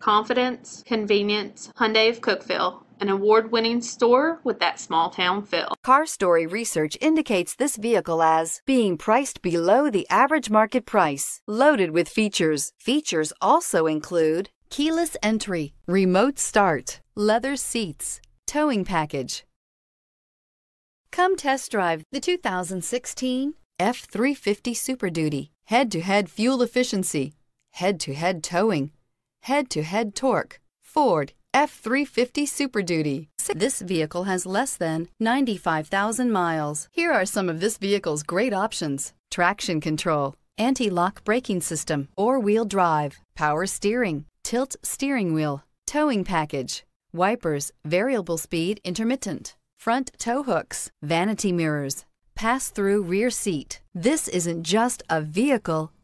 Confidence, convenience, Hyundai of Cookeville, an award winning store with that small town feel. Car Story research indicates this vehicle as being priced below the average market price, loaded with features. Features also include keyless entry, remote start, leather seats, towing package. Come test drive the 2016 F350 Super Duty. Head to head fuel efficiency, head to head towing, head to head torque. Ford F350 Super Duty. This vehicle has less than 95,000 miles. Here are some of this vehicle's great options traction control, anti lock braking system, four wheel drive, power steering, tilt steering wheel, towing package, wipers, variable speed intermittent, front tow hooks, vanity mirrors, pass through rear seat. This isn't just a vehicle,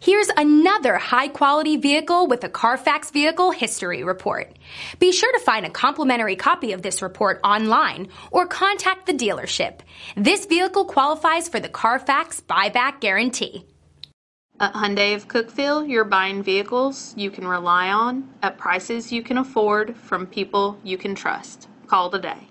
Here's another high quality vehicle with a Carfax Vehicle History Report. Be sure to find a complimentary copy of this report online or contact the dealership. This vehicle qualifies for the Carfax Buyback Guarantee. At Hyundai of Cookeville, you're buying vehicles you can rely on at prices you can afford from people you can trust. Call today.